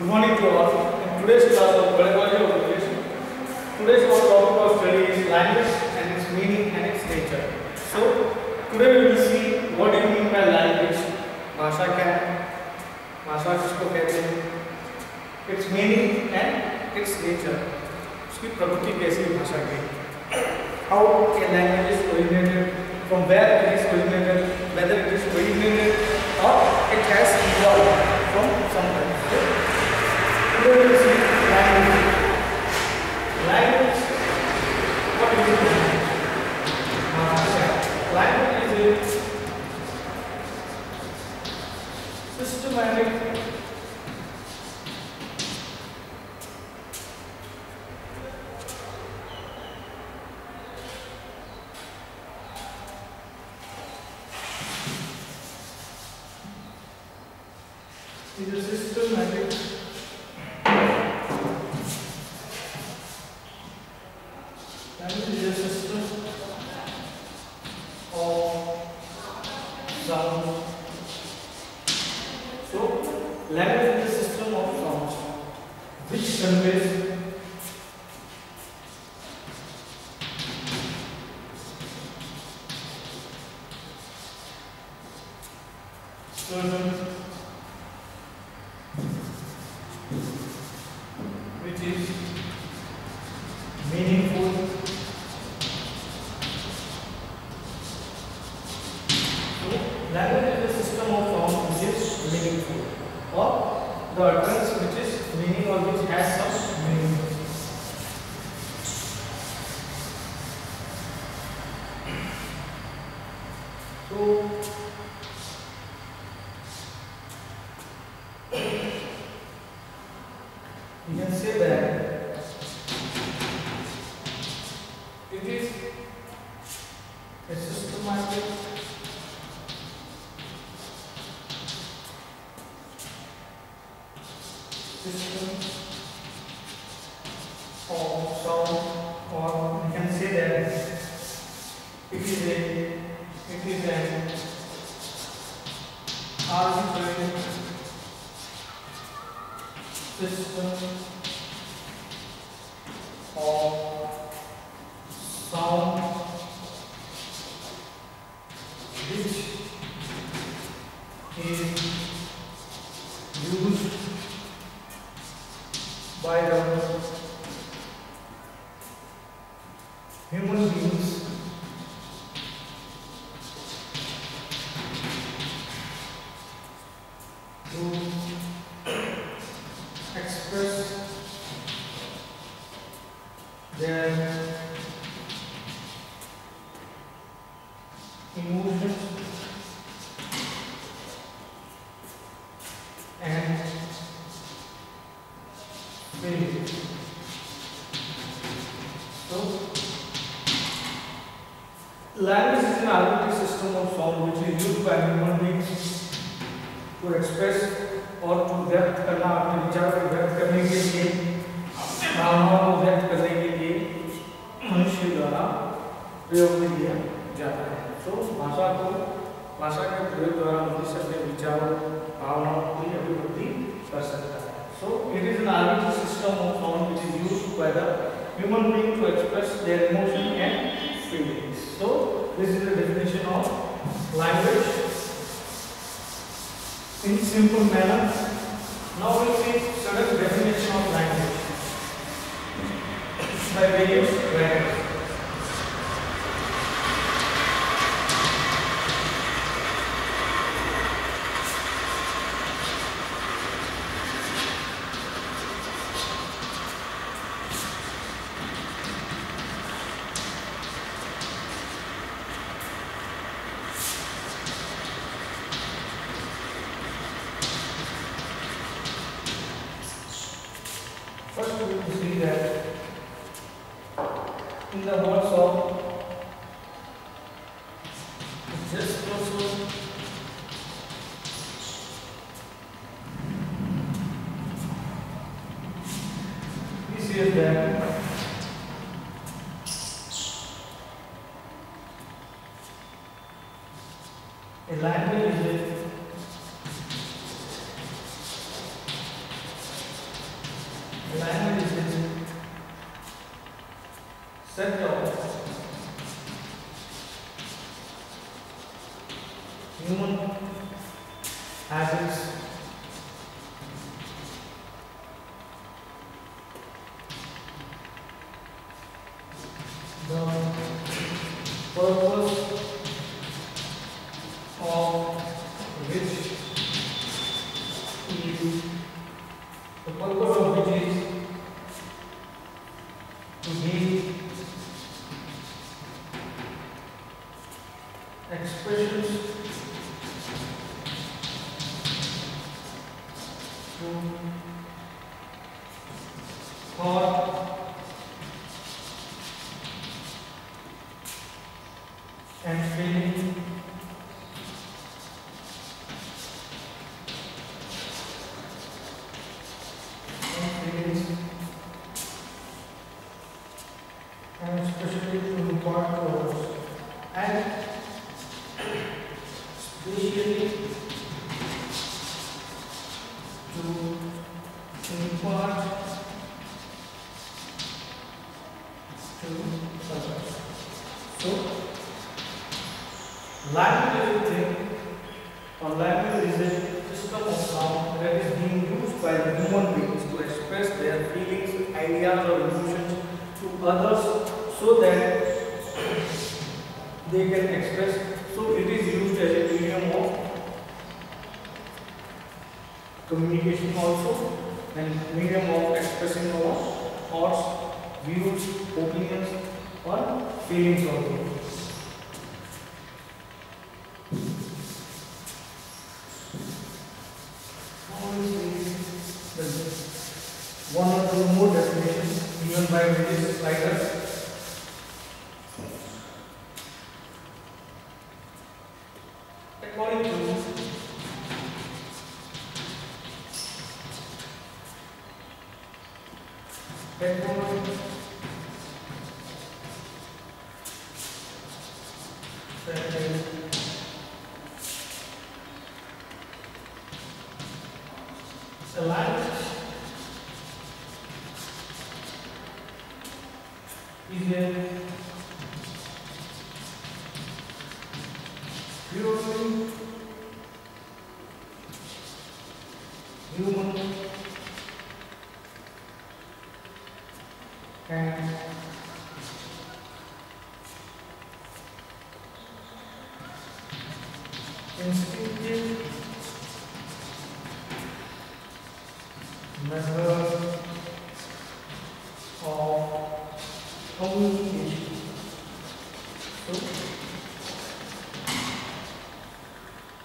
Good morning to all. In today's class of pedagogy of education, today's our topic of study is language and its meaning and its nature. So, today we will see what do you mean by language, भाषा क्या है, भाषा किसको कहते हैं, its meaning and its nature, उसकी प्रकृति कैसी है भाषा की, how a language is originated, from where it is originated, whether it is originated or it has evolved from somewhere. What is it? Uh, language is a systematic is a systematic language is a system of sound. So, language is a system of sounds which conveys certain which is meaningful. So, language is a system of sound which is meaningful, or the utterance which is meaning or which has some arbitrary system of feelings. So, language is an arbitrary system of sound which is used by human beings to और to व्यक्त करना अपने विचार को व्यक्त करने के लिए भावनाओं को व्यक्त करने के लिए मनुष्य द्वारा प्रयोग में लिया जाता है तो भाषा को भाषा के प्रयोग द्वारा मनुष्य अपने विचारों भावनाओं की अभिव्यक्ति कर सकता है So it is an arbitrary system of sound which is used by the human being to express their emotion and feelings. So this is the definition of language in simple manner. Now we will see certain definitions. Expressions to others so that they can express. So it is used as a medium of communication also and medium of expressing our thoughts, views, opinions, or feelings also. one or two more definitions given by various writers. According to according the communication. So,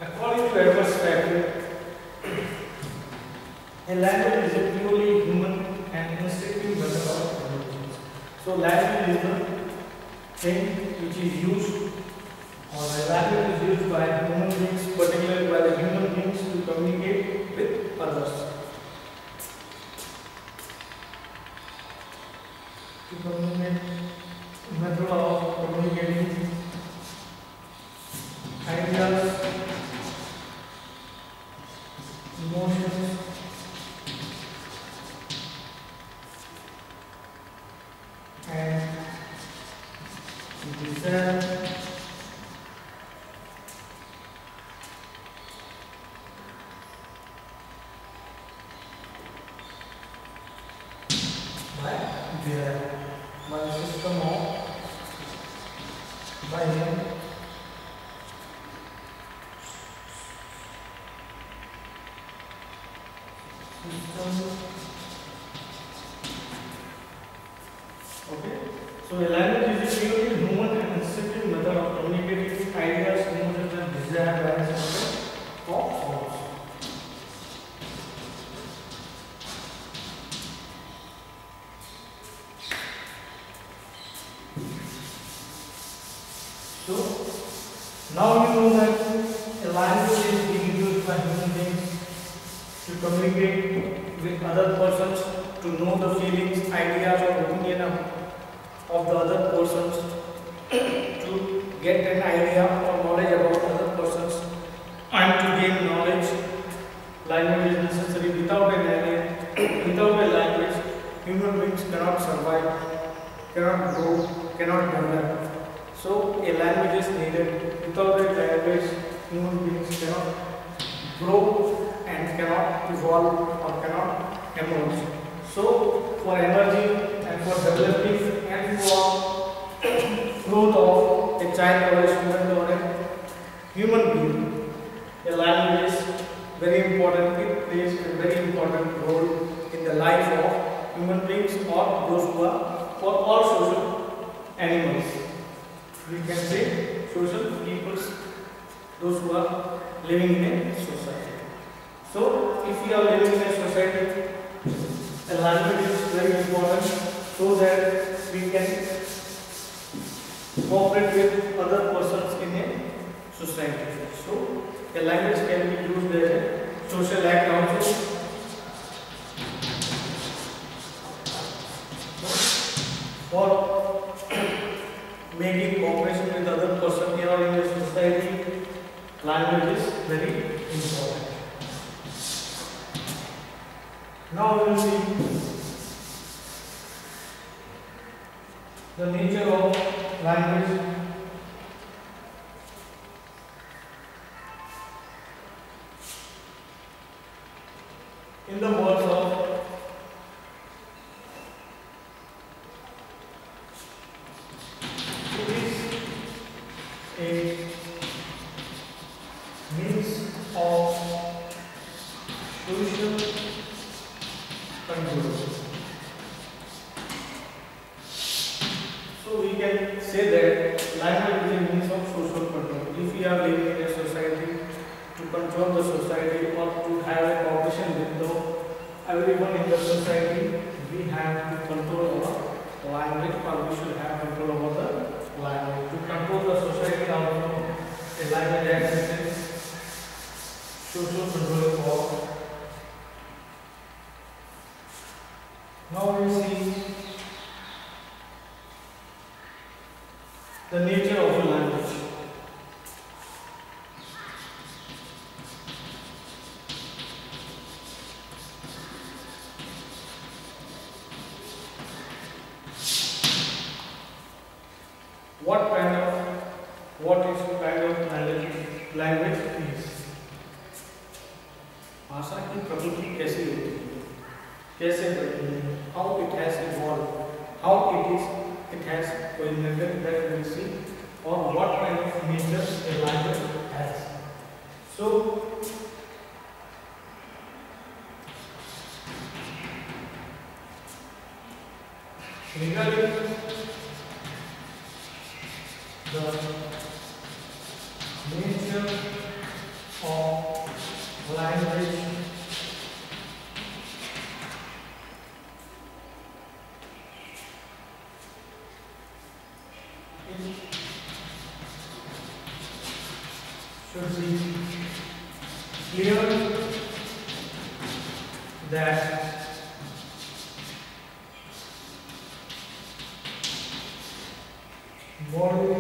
according to Edward Stafford, a language is a purely human and instinctive method of communication. So, language is the thing which is used, or a language is used by human beings, particularly by the human beings to communicate with others. to communicate method of communicating ideas, emotions, and desire. By their by system of by him system okay so a language is a purely human and instinctive method of communicating ideas emotions and desire by a system of sounds So, now you know that a language is being used by human beings to communicate with other persons, to know the feelings, ideas, or opinion of, the other persons, to get an idea or knowledge about other persons, and to gain knowledge. Language is necessary. Without a language, without a language, beings cannot survive, cannot grow, cannot develop. So a language is needed. Without a language, human beings cannot grow and cannot evolve or cannot emerge. So for energy and for developing and for growth of a child or a student or a human being, a language is very important. It plays a very important role in the life of human beings or those who are for all social animals. We can say social peoples, those who are living in a society. So if we are living in a society, a language is very important so that we can cooperate with other persons in a society. So a language can be used as a social act also. For making cooperation with other person here in the society, language is very important. Now we will see the nature of language. In the words of it is a means of social control. So we can say that language is a means of social control. If we are living in a society, to control the society or to have a cooperation with the everyone in the society, we have to control our language or we should have control over the language. To control the society also, a language a social control for. Or what kind of nature a language has. So regarding the nature of language it should be clear that body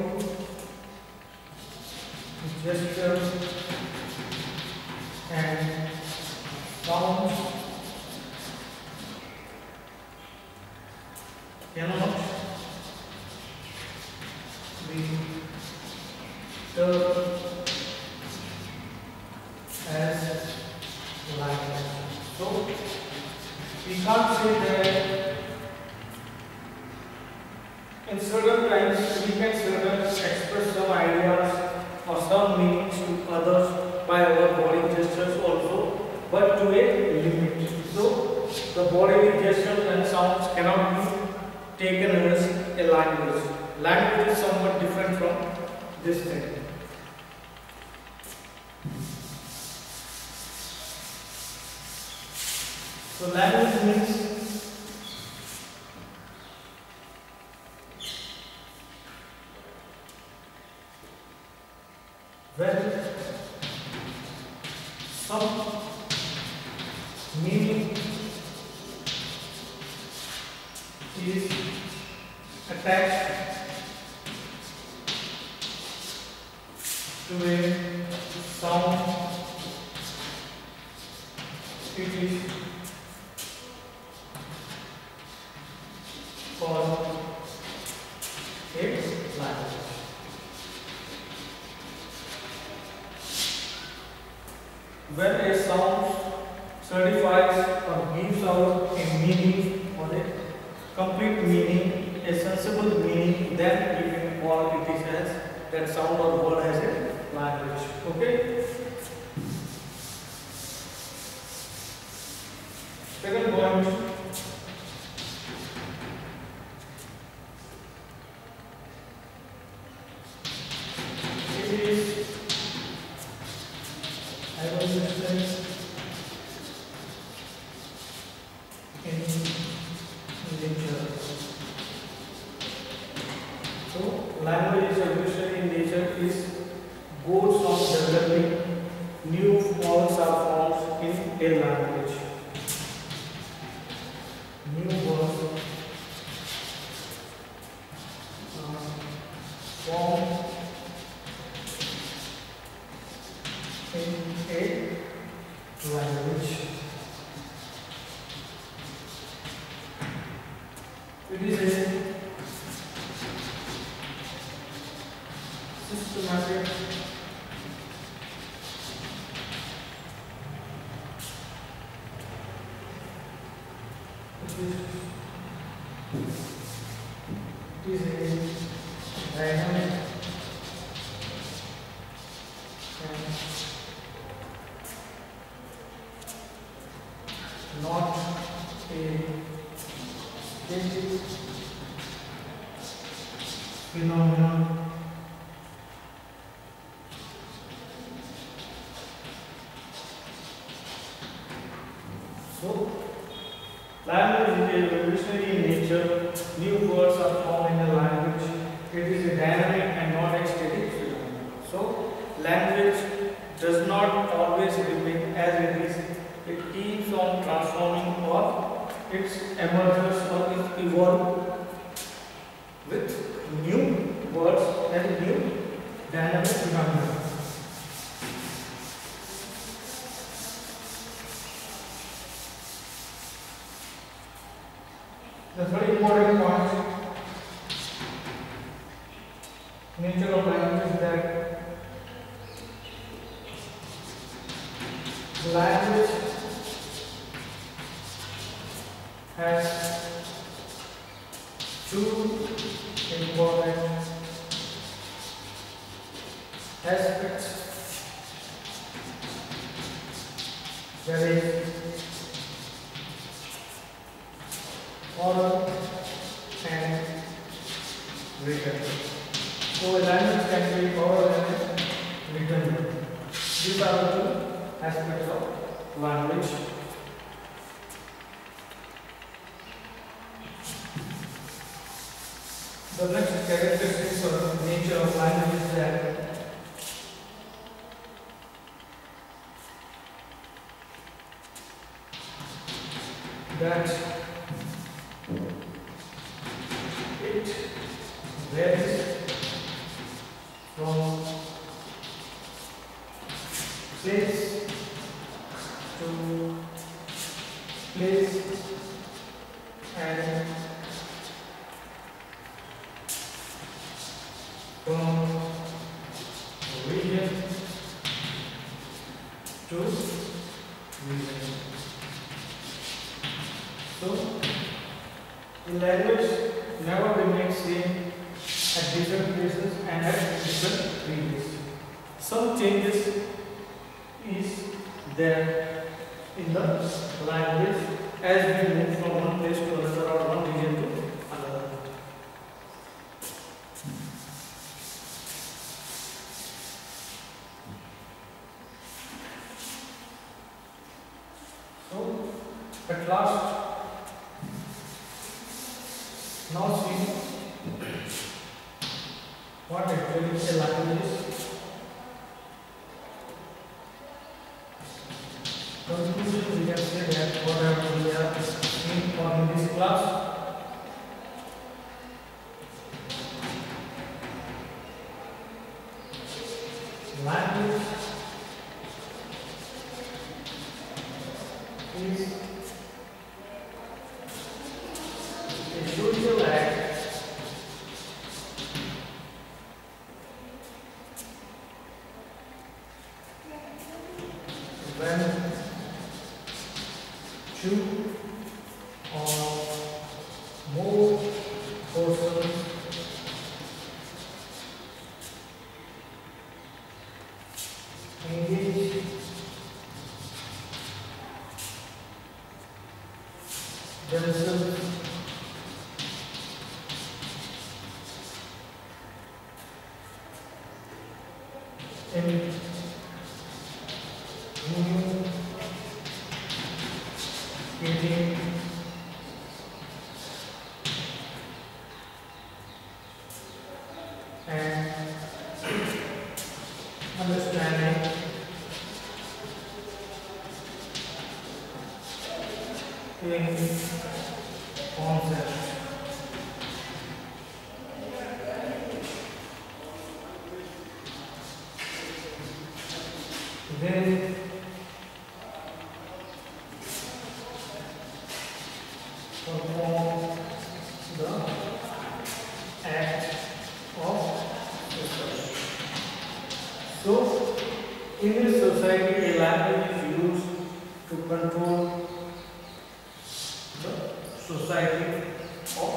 and sound cannot be termed as language. So we can't say that in certain times we can certain express some ideas or some meanings to others by our body gestures also, but to a limit. So the bodily gestures and sounds cannot be taken as a language. Language is somewhat different from this thing. So language means when some meaning is attached to a sound it is called its language. When a sound certifies or gives out a meaning or a complete meaning, a sensible meaning, then we can call it is as that sound or word has a language. Okay? Second point. It is I will distance in nature. So language is evolutionary in nature is goes on developing new forms or forms in a language. New words uh, form in a language. It is a systematic it is it is a dynamic and not a static phenomenon. So, language is revolutionary in nature. New words are formed in the language. It is a dynamic and not a static phenomenon. So, language does not always remain as it is. It keeps on transforming or it emerges or it evolves with new words and new dynamic phenomena. The third important point nature of language is that language has two important aspects. There is oral and written. So a language can be oral and written. These are the two aspects of language. The next characteristics or nature of language is that that it varies from place understanding in concept. Then perform the act of society. So, in this society, a language is used to control the society of,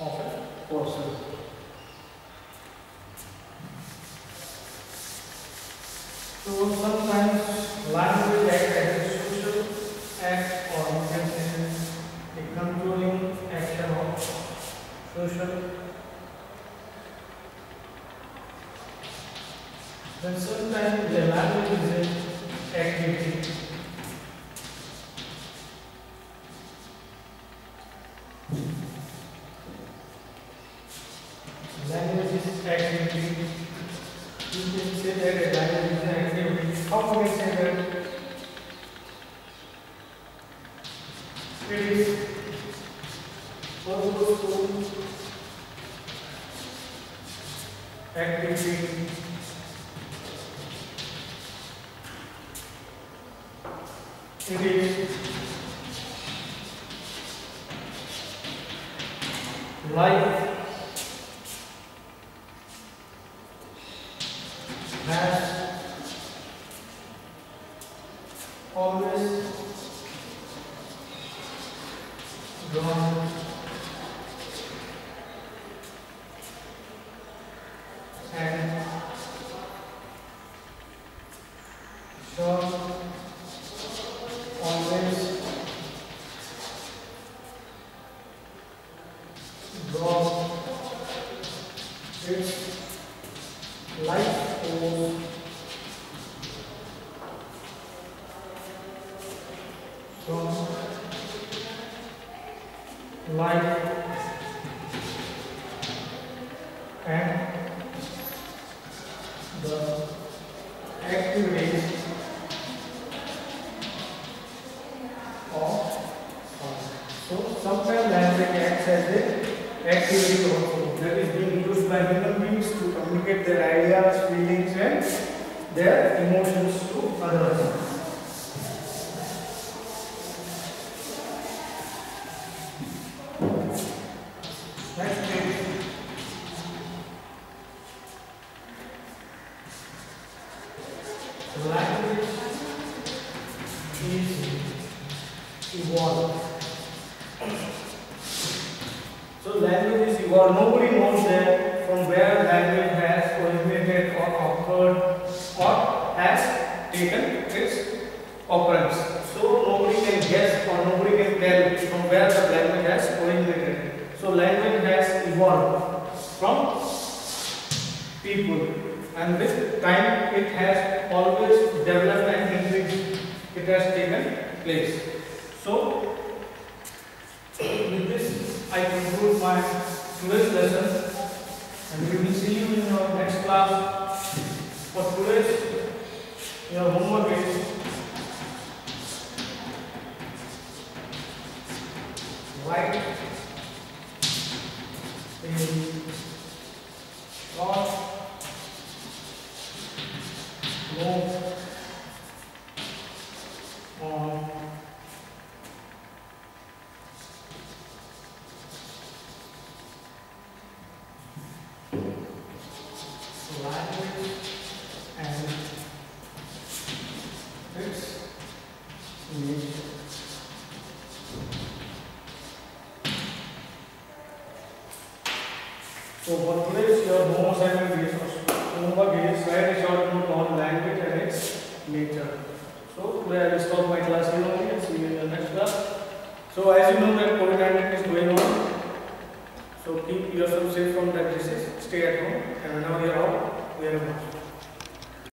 of a person. So sometimes language acts as a social act or you can say a controlling action of social. Then sometimes the language is an activity. Language is activity. You can say that a language is an activity. How can we say that? It is purposeful activity. Life has always gone and shall always draw its life force from life and the activities of. So sometimes language acts as a activity also that is being used by human beings to communicate their ideas, feelings and their emotions to others. Evolved. Nobody knows that from where language has originated or occurred or has taken its occurrence. So nobody can guess or nobody can tell from where the language has originated. So language has evolved from people and with time it has always developed and increased. It has taken place. So with this I conclude my today's lesson and we will see you in our next class. For today's your homework is write a short note